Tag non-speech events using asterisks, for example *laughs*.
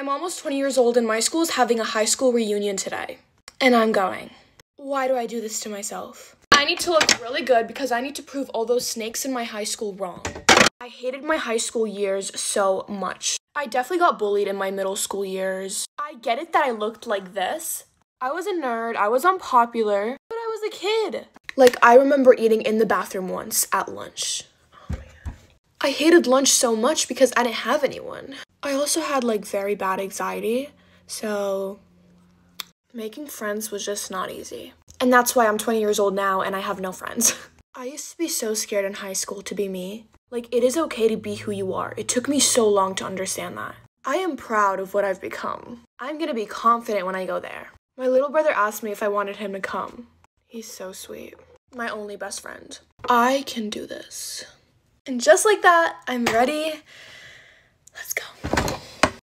I'm almost 20 years old and my school is having a high school reunion today. And I'm going. Why do I do this to myself? I need to look really good because I need to prove all those snakes in my high school wrong. I hated my high school years so much. I definitely got bullied in my middle school years. I get it that I looked like this. I was a nerd, I was unpopular, but I was a kid. Like, I remember eating in the bathroom once at lunch. I hated lunch so much because I didn't have anyone. I also had like very bad anxiety, so making friends was just not easy. And that's why I'm 20 years old now and I have no friends. *laughs* I used to be so scared in high school to be me. Like, it is okay to be who you are. It took me so long to understand that. I am proud of what I've become. I'm gonna be confident when I go there. My little brother asked me if I wanted him to come. He's so sweet. My only best friend. I can do this. And just like that, I'm ready.